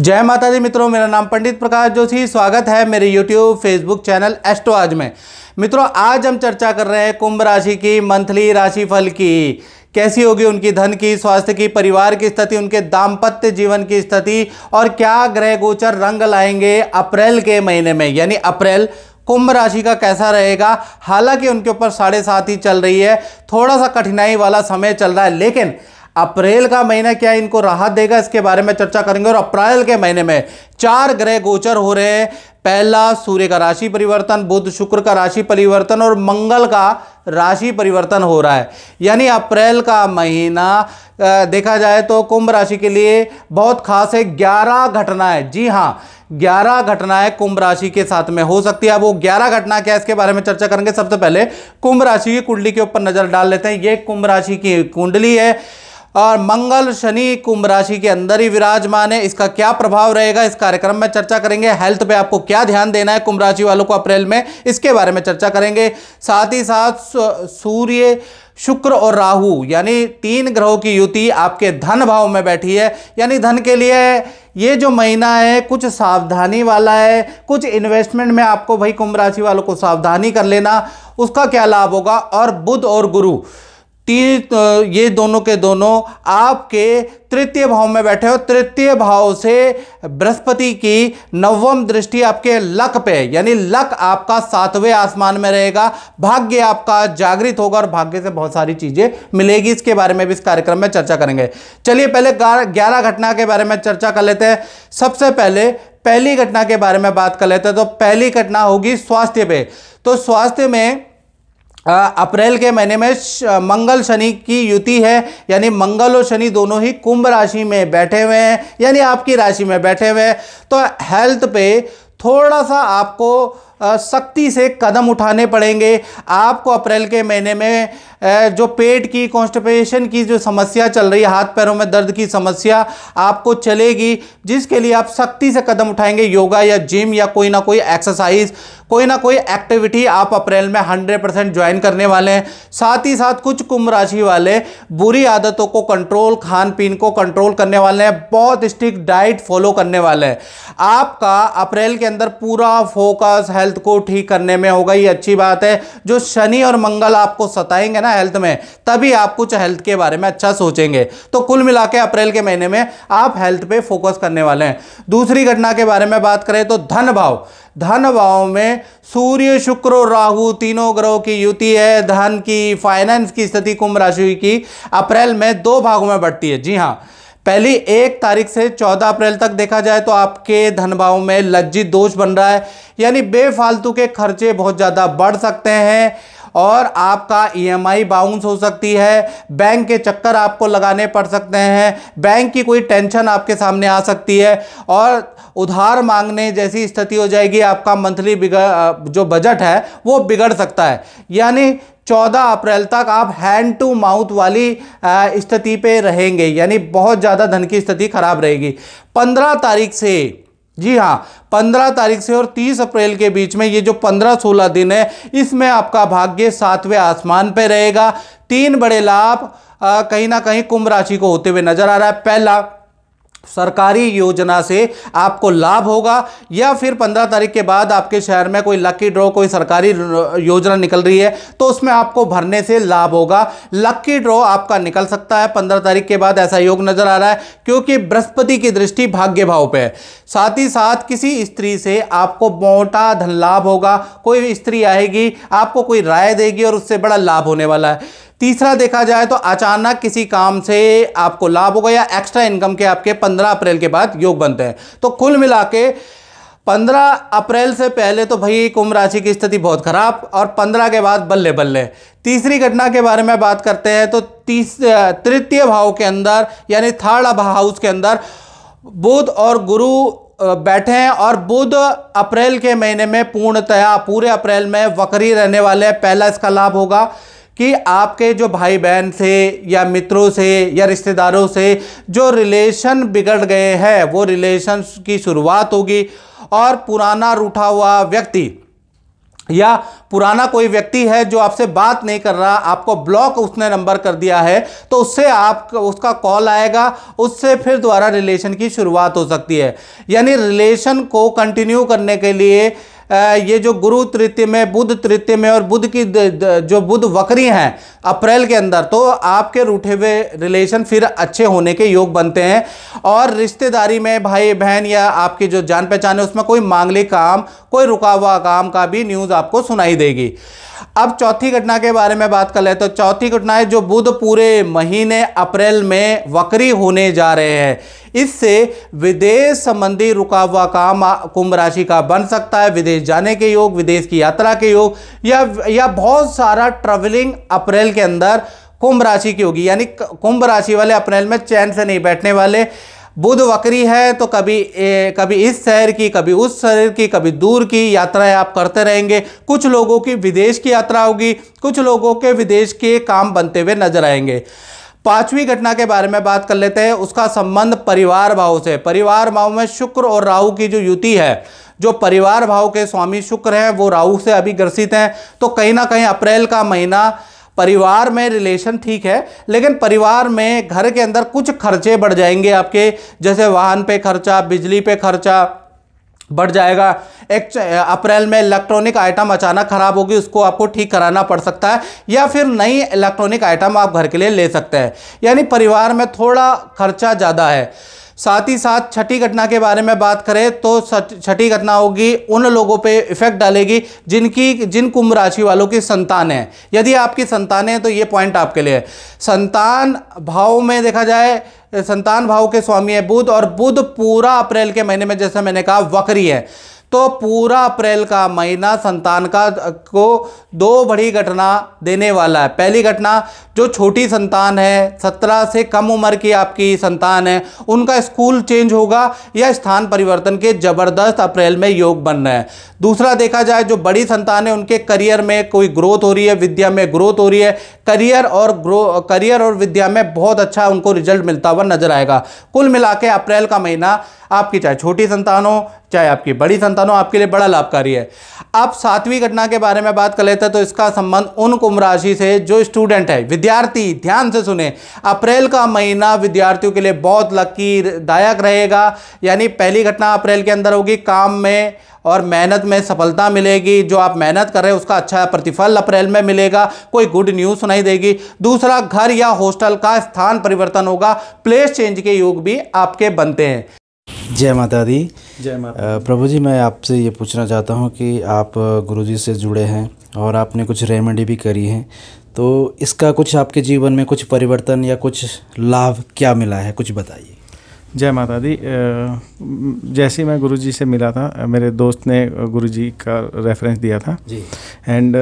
जय माता दी मित्रों, मेरा नाम पंडित प्रकाश जोशी। स्वागत है मेरे यूट्यूब फेसबुक चैनल एस्ट्रो आज में। मित्रों, आज हम चर्चा कर रहे हैं कुंभ राशि की, मंथली राशिफल की। कैसी होगी उनकी धन की, स्वास्थ्य की, परिवार की स्थिति, उनके दाम्पत्य जीवन की स्थिति और क्या ग्रह गोचर रंग लाएँगे अप्रैल के महीने में? यानी अप्रैल कुंभ राशि का कैसा रहेगा? हालाँकि उनके ऊपर साढ़े सात ही चल रही है। थोड़ा सा कठिनाई वाला समय चल रहा है, लेकिन अप्रैल का महीना क्या इनको राहत देगा? इसके बारे में चर्चा करेंगे और अप्रैल के महीने में चार ग्रह गोचर हो रहे हैं। पहला सूर्य का राशि परिवर्तन, बुध शुक्र का राशि परिवर्तन और मंगल का राशि परिवर्तन हो रहा है। यानी अप्रैल का महीना देखा जाए तो कुंभ राशि के लिए बहुत खास है। ग्यारह घटनाएँ, जी हाँ ग्यारह घटनाएँ कुंभ राशि के साथ में हो सकती है। अब वो ग्यारह घटना क्या है, इसके बारे में चर्चा करेंगे। सबसे पहले कुंभ राशि की कुंडली के ऊपर नज़र डाल लेते हैं। ये कुंभ राशि की कुंडली है। और मंगल शनि कुंभ राशि के अंदर ही विराजमान है। इसका क्या प्रभाव रहेगा? इस कार्यक्रम में चर्चा करेंगे। हेल्थ पे आपको क्या ध्यान देना है कुंभ राशि वालों को अप्रैल में? इसके बारे में चर्चा करेंगे। साथ ही साथ सूर्य, शुक्र और राहु, यानी तीन ग्रहों की युति आपके धन भाव में बैठी है। यानी धन के लिए ये जो महीना है, कुछ सावधानी वाला है। कुछ इन्वेस्टमेंट में आपको भाई कुंभ राशि वालों को सावधानी कर लेना। उसका क्या लाभ होगा? और बुध और गुरु। तीन ये दोनों के दोनों आपके तृतीय भाव में बैठे हो। तृतीय भाव से बृहस्पति की नवम दृष्टि आपके लक पे यानी लक आपका सातवें आसमान में रहेगा। भाग्य आपका जागृत होगा और भाग्य से बहुत सारी चीज़ें मिलेगी। इसके बारे में भी इस कार्यक्रम में चर्चा करेंगे। चलिए पहले ग्यारह घटना के बारे में चर्चा कर लेते हैं। सबसे पहले पहली घटना के बारे में बात कर लेते हैं। तो पहली घटना होगी स्वास्थ्य पे। तो स्वास्थ्य में अप्रैल के महीने में मंगल शनि की युति है, यानी मंगल और शनि दोनों ही कुंभ राशि में बैठे हुए हैं, यानी आपकी राशि में बैठे हुए हैं। तो हेल्थ पे थोड़ा सा आपको सख्ती से कदम उठाने पड़ेंगे। आपको अप्रैल के महीने में जो पेट की कॉन्स्टिपेशन की जो समस्या चल रही है, हाथ पैरों में दर्द की समस्या आपको चलेगी, जिसके लिए आप सख्ती से कदम उठाएँगे। योगा या जिम या कोई ना कोई एक्सरसाइज कोई ना कोई एक्टिविटी आप अप्रैल में 100 परसेंट ज्वाइन करने वाले हैं। साथ ही साथ कुछ कुंभ राशि वाले बुरी आदतों को कंट्रोल खान पीन को कंट्रोल करने वाले हैं, बहुत स्ट्रिक्ट डाइट फॉलो करने वाले हैं। आपका अप्रैल के अंदर पूरा फोकस हेल्थ को ठीक करने में होगा, ये अच्छी बात है। जो शनि और मंगल आपको सताएँगे ना हेल्थ में, तभी आप कुछ हेल्थ के बारे में अच्छा सोचेंगे। तो कुल मिला के अप्रैल के महीने में आप हेल्थ पे फोकस करने वाले हैं। दूसरी घटना के बारे में बात करें तो धन भाव। धन भाव में सूर्य, शुक्र और राहु तीनों ग्रहों की युति है। धन की फाइनेंस की स्थिति, कुंभ राशि की अप्रैल में दो भागों में बढ़ती है। जी हाँ पहली एक तारीख से चौदह अप्रैल तक देखा जाए तो आपके धन भाव में लज्जित दोष बन रहा है। यानी बेफालतू के खर्चे बहुत ज़्यादा बढ़ सकते हैं। और आपका ईएमआई e बाउंस हो सकती है। बैंक के चक्कर आपको लगाने पड़ सकते हैं। बैंक की कोई टेंशन आपके सामने आ सकती है। और उधार मांगने जैसी स्थिति हो जाएगी, आपका मंथली बिगड़ जो बजट है, वो बिगड़ सकता है। यानी 14 अप्रैल तक आप हैंड टू माउथ वाली स्थिति पे रहेंगे। यानी बहुत ज़्यादा धन की स्थिति खराब रहेगी। 15 तारीख से जी हाँ पंद्रह तारीख से और तीस अप्रैल के बीच में ये जो पंद्रह सोलह दिन है, इसमें आपका भाग्य सातवें आसमान पर रहेगा। तीन बड़े लाभ कहीं ना कहीं कुंभ राशि को होते हुए नज़र आ रहा है। पहला सरकारी योजना से आपको लाभ होगा या फिर पंद्रह तारीख के बाद आपके शहर में कोई लकी ड्रॉ कोई सरकारी योजना निकल रही है तो उसमें आपको भरने से लाभ होगा। लकी ड्रॉ आपका निकल सकता है, पंद्रह तारीख के बाद ऐसा योग नज़र आ रहा है, क्योंकि बृहस्पति की दृष्टि भाग्य भाव पे है। साथ ही साथ किसी स्त्री से आपको मोटा धन लाभ होगा, कोई स्त्री आएगी, आपको कोई राय देगी और उससे बड़ा लाभ होने वाला है। तीसरा देखा जाए तो अचानक किसी काम से आपको लाभ होगा या एक्स्ट्रा इनकम के आपके 15 अप्रैल के बाद योग बनते हैं। तो कुल मिला के पंद्रह अप्रैल से पहले तो भाई कुंभ राशि की स्थिति बहुत खराब और पंद्रह के बाद बल्ले बल्ले। तीसरी घटना के बारे में बात करते हैं तो तीस तृतीय भाव के अंदर यानी थर्ड हाउस के अंदर बुध और गुरु बैठे हैं और बुध अप्रैल के महीने में पूर्णतया, पूरे अप्रैल में वक्री रहने वाले हैं। पहला इसका लाभ होगा। कि आपके जो भाई बहन से या मित्रों से या रिश्तेदारों से जो रिलेशन बिगड़ गए हैं, वो रिलेशन की शुरुआत होगी और पुराना रूठा हुआ व्यक्ति या पुराना कोई व्यक्ति है जो आपसे बात नहीं कर रहा, आपको ब्लॉक उसने नंबर कर दिया है तो उससे आप, उसका कॉल आएगा, उससे फिर दोबारा रिलेशन की शुरुआत हो सकती है। यानी रिलेशन को कंटिन्यू करने के लिए ये जो गुरु तृतीय में बुध तृतीय में और बुध की जो बुध वक्री हैं अप्रैल के अंदर तो आपके रूठे हुए रिलेशन फिर अच्छे होने के योग बनते हैं। और रिश्तेदारी में भाई बहन या आपकी जो जान पहचान है, उसमें कोई मांगलिक काम, कोई रुका हुआ काम का भी न्यूज़ आपको सुनाई देगी। अब चौथी घटना के बारे में बात कर ले तो चौथी घटना है जो बुध पूरे महीने अप्रैल में वक्री होने जा रहे हैं। इससे विदेश संबंधी रुका हुआ काम कुंभ राशि का बन सकता है। विदेश जाने के योग, विदेश की यात्रा के योग, या या बहुत सारा ट्रेवलिंग अप्रैल के अंदर कुंभ राशि की होगी। यानी कुंभ राशि वाले अप्रैल में चैन से नहीं बैठने वाले बुध वक्री है तो कभी ए, कभी इस शहर की कभी उस शहर की कभी दूर की यात्राएँ आप करते रहेंगे। कुछ लोगों की विदेश की यात्रा होगी कुछ लोगों के विदेश के काम बनते हुए नज़र आएँगे। पांचवी घटना के बारे में बात कर लेते हैं उसका संबंध परिवार भाव से। परिवार भाव में शुक्र और राहु की जो युति है जो परिवार भाव के स्वामी शुक्र हैं वो राहु से अभी ग्रसित हैं। तो कहीं ना कहीं अप्रैल का महीना परिवार में रिलेशन ठीक है, लेकिन परिवार में घर के अंदर कुछ खर्चे बढ़ जाएँगे आपके, जैसे वाहन पे खर्चा, बिजली पे खर्चा बढ़ जाएगा। एक अप्रैल में इलेक्ट्रॉनिक आइटम अचानक खराब होगी, उसको आपको ठीक कराना पड़ सकता है, या फिर नई इलेक्ट्रॉनिक आइटम आप घर के लिए ले सकते हैं। यानी परिवार में थोड़ा खर्चा ज़्यादा है। साथ ही साथ छठी घटना के बारे में बात करें तो छठी घटना होगी, उन लोगों पे इफ़ेक्ट डालेगी जिनकी, जिन कुंभ राशि वालों की संतान है। यदि आपकी संतान है तो ये पॉइंट आपके लिए संतान भाव में देखा जाए, संतान भाव के स्वामी है बुध और बुध पूरा अप्रैल के महीने में, जैसा मैंने कहा, वक्री है। तो पूरा अप्रैल का महीना संतान का को दो बड़ी घटना देने वाला है। पहली घटना, जो छोटी संतान है, सत्रह से कम उम्र की आपकी संतान है, उनका स्कूल चेंज होगा या स्थान परिवर्तन के ज़बरदस्त अप्रैल में योग बन रहे हैं। दूसरा देखा जाए, जो बड़ी संतान है, उनके करियर में कोई ग्रोथ हो रही है, विद्या में ग्रोथ हो रही है, करियर और ग्रो, करियर और विद्या में बहुत अच्छा उनको रिज़ल्ट मिलता हुआ नज़र आएगा। कुल मिला अप्रैल का महीना आपकी, चाहे छोटी संतान हो चाहे आपकी बड़ी संतान हो, आपके लिए बड़ा लाभकारी है। अब सातवीं घटना के बारे में बात कर लेते हैं तो इसका संबंध उन कुंभ राशि से जो स्टूडेंट है। विद्यार्थी, ध्यान से सुने। अप्रैल का महीना विद्यार्थियों के लिए बहुत लकी दायक रहेगा। यानी पहली घटना अप्रैल के अंदर होगी, काम में और मेहनत में सफलता मिलेगी। जो आप मेहनत कर रहे हैं, उसका अच्छा प्रतिफल अप्रैल में मिलेगा। कोई गुड न्यूज़ सुनाई देगी। दूसरा, घर या हॉस्टल का स्थान परिवर्तन होगा। प्लेस चेंज के योग भी आपके बनते हैं। जय माता दी। जय माता प्रभु जी मैं आपसे ये पूछना चाहता हूँ कि आप गुरुजी से जुड़े हैं और आपने कुछ रेमेडी भी करी है तो इसका कुछ आपके जीवन में कुछ परिवर्तन या कुछ लाभ क्या मिला है? कुछ बताइए। जय माता दी। जैसे ही मैं गुरुजी से मिला था मेरे दोस्त ने गुरुजी का रेफरेंस दिया था। जी। एंड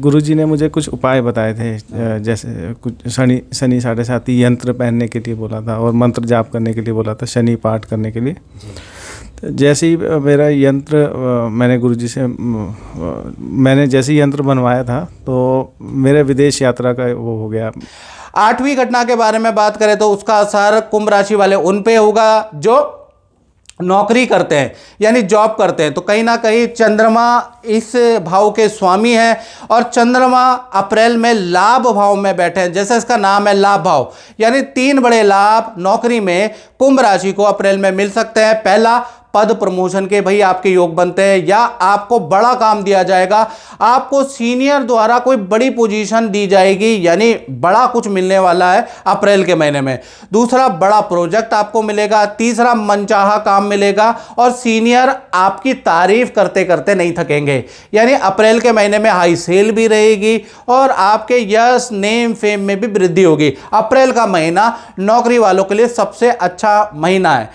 गुरुजी ने मुझे कुछ उपाय बताए थे जैसे कुछ शनि शनि साढ़े साथी यंत्र पहनने के लिए बोला था और मंत्र जाप करने के लिए बोला था शनि पाठ करने के लिए। जैसे ही मेरा यंत्र मैंने गुरुजी से मैंने जैसे ही यंत्र बनवाया था तो मेरे विदेश यात्रा का वो हो गया। आठवीं घटना के बारे में बात करें तो उसका असर कुंभ राशि वाले उन पे होगा, जो नौकरी करते हैं, यानी जॉब करते हैं। तो कहीं ना कहीं चंद्रमा इस भाव के स्वामी हैं और चंद्रमा अप्रैल में लाभ भाव में बैठे हैं। जैसे इसका नाम है लाभ भाव, यानी तीन बड़े लाभ नौकरी में कुंभ राशि को अप्रैल में मिल सकते हैं। पहला पद प्रमोशन के भाई आपके योग बनते हैं या आपको बड़ा काम दिया जाएगा, आपको सीनियर द्वारा कोई बड़ी पोजीशन दी जाएगी, यानी बड़ा कुछ मिलने वाला है अप्रैल के महीने में। दूसरा, बड़ा प्रोजेक्ट आपको मिलेगा। तीसरा, मनचाहा काम मिलेगा और सीनियर आपकी तारीफ़ करते करते नहीं थकेंगे। यानी अप्रैल के महीने में हाई सेल भी रहेगी और आपके यश नेम फेम में भी वृद्धि होगी। अप्रैल का महीना नौकरी वालों के लिए सबसे अच्छा महीना है।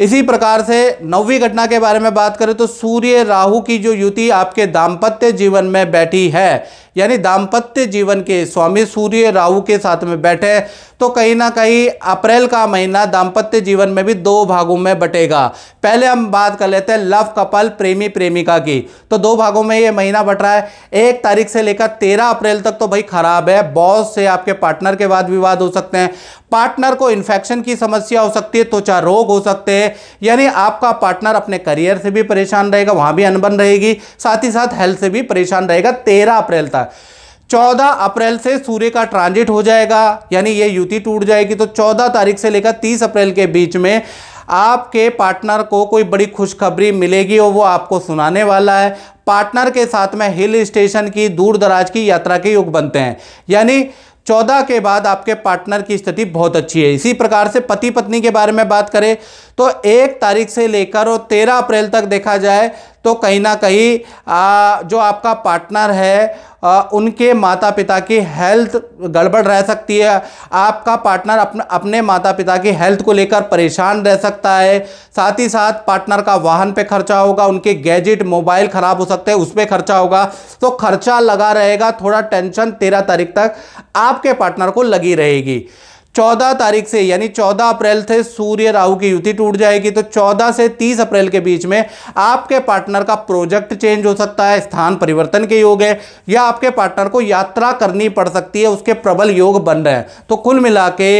इसी प्रकार से नौवीं घटना के बारे में बात करें तो सूर्य राहु की जो युति आपके दाम्पत्य जीवन में बैठी है यानी दाम्पत्य जीवन के स्वामी सूर्य राहु के साथ में बैठे तो कहीं ना कहीं अप्रैल का महीना दाम्पत्य जीवन में भी दो भागों में बटेगा। पहले हम बात कर लेते हैं लव कपल प्रेमी प्रेमिका की। तो दो भागों में ये महीना बट रहा है। एक तारीख से लेकर तेरह अप्रैल तक तो भाई खराब है। बॉस से आपके पार्टनर के बाद विवाद हो सकते हैं। पार्टनर को इन्फेक्शन की समस्या हो सकती है, त्वचा रोग हो सकते हैं। यानी आपका पार्टनर अपने करियर से भी परेशान रहेगा, वहाँ भी अनबन रहेगी। साथ ही साथ हेल्थ से भी परेशान रहेगा तेरह अप्रैल तक। चौदह अप्रैल से सूर्य का ट्रांजिट हो जाएगा, यानी ये युति टूट जाएगी। तो चौदह तारीख से लेकर तीस अप्रैल के बीच में आपके पार्टनर को कोई बड़ी खुशखबरी मिलेगी और वो आपको सुनाने वाला है। पार्टनर के साथ में हिल स्टेशन की दूर दराज की यात्रा के योग बनते हैं। यानी चौदह के बाद आपके पार्टनर की स्थिति बहुत अच्छी है। इसी प्रकार से पति पत्नी के बारे में बात करें तो एक तारीख से लेकर और तेरह अप्रैल तक देखा जाए तो कहीं ना कहीं जो आपका पार्टनर है आ, उनके माता पिता की हेल्थ गड़बड़ रह सकती है। आपका पार्टनर अपने अपने माता पिता की हेल्थ को लेकर परेशान रह सकता है। साथ ही साथ पार्टनर का वाहन पे खर्चा होगा उनके गैजेट मोबाइल ख़राब हो सकते हैं उस पर खर्चा होगा। तो खर्चा लगा रहेगा थोड़ा टेंशन तेरह तारीख तक आपके पार्टनर को लगी रहेगी। चौदह तारीख से, यानी चौदह अप्रैल से सूर्य राहु की युति टूट जाएगी। तो चौदह से तीस अप्रैल के बीच में आपके पार्टनर का प्रोजेक्ट चेंज हो सकता है, स्थान परिवर्तन के योग है, या आपके पार्टनर को यात्रा करनी पड़ सकती है, उसके प्रबल योग बन रहे हैं। तो कुल मिला के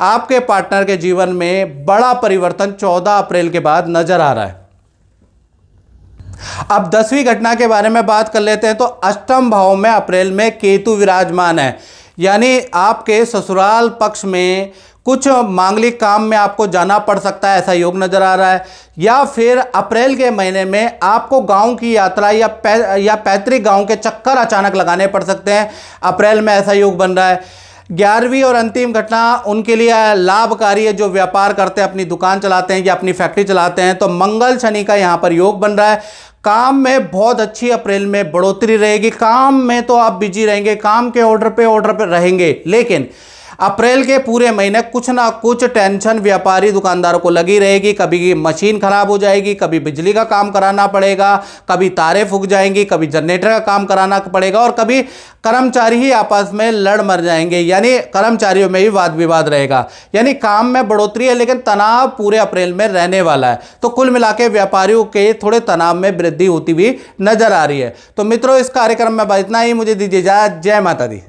आपके पार्टनर के जीवन में बड़ा परिवर्तन चौदह अप्रैल के बाद नज़र आ रहा है। अब दसवीं घटना के बारे में बात कर लेते हैं तो अष्टम भाव में अप्रैल में केतु विराजमान है। यानी आपके ससुराल पक्ष में कुछ मांगलिक काम में आपको जाना पड़ सकता है ऐसा योग नज़र आ रहा है। या फिर अप्रैल के महीने में आपको गाँव की यात्रा या पै, या पैतृक गाँव के चक्कर अचानक लगाने पड़ सकते हैं। अप्रैल में ऐसा योग बन रहा है। ग्यारहवीं और अंतिम घटना उनके लिए लाभकारी है। जो व्यापार करते हैं, अपनी दुकान चलाते हैं या अपनी फैक्ट्री चलाते हैं तो मंगल शनि का यहाँ पर योग बन रहा है। काम में बहुत अच्छी अप्रैल में बढ़ोतरी रहेगी। काम में तो आप बिज़ी रहेंगे, काम के ऑर्डर पे ऑर्डर पे रहेंगे। लेकिन अप्रैल के पूरे महीने कुछ ना कुछ टेंशन व्यापारी दुकानदारों को लगी रहेगी। कभी मशीन खराब हो जाएगी, कभी बिजली का काम कराना पड़ेगा, कभी तारे फूक जाएँगी, कभी जनरेटर का काम कराना पड़ेगा और कभी कर्मचारी ही आपस में लड़ मर जाएँगे। यानी कर्मचारियों में ही वाद विवाद रहेगा। यानी काम में बढ़ोतरी है, लेकिन तनाव पूरे अप्रैल में रहने वाला है। तो कुल मिला व्यापारियों के थोड़े तनाव में वृद्धि होती हुई नज़र आ रही है। तो मित्रों, इस कार्यक्रम में इतना ही। मुझे दीजिए जय माता दी।